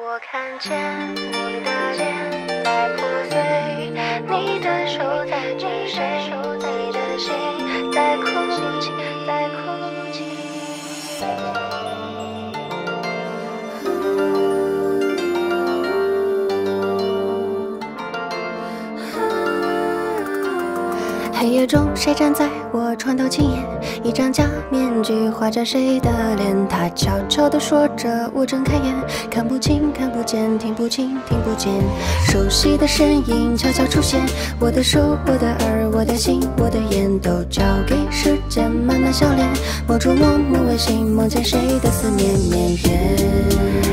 我看见你的脸在破碎，你的手黑夜中，谁站在我床头轻言？一张假面具画着谁的脸？他悄悄地说着，我睁开眼，看不清，看不见，听不清，听不见。熟悉的身影悄悄出现，我的手，我的耳，我的心，我的眼，都交给时间慢慢消练。摸触梦，梦未醒，梦见谁的思念绵延。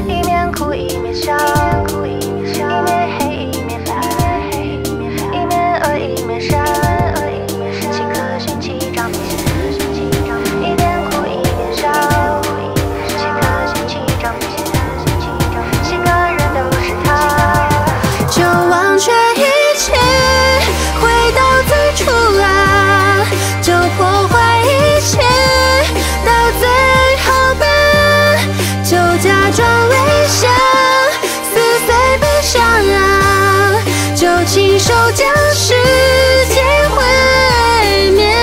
一面哭，一面手将世界毁灭！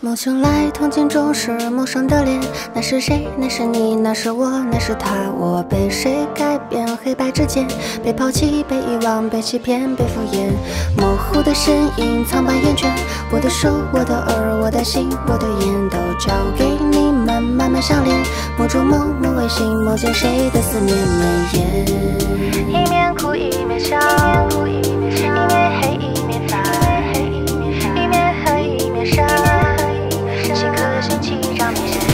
梦醒来，瞳镜中是陌生的脸，那是谁？那是你，那是我，那是他。我被谁改变？黑白之间，被抛弃，被遗忘，被欺骗，被敷衍。模糊的身影，苍白眼圈。我的手，我的耳，我的心，我的眼，都交给你们慢慢相连。摸触梦，梦微信，梦见谁的思念蔓延。一面哭一面笑，一面黑一面白，一面黑一面善。七颗星，七张面线。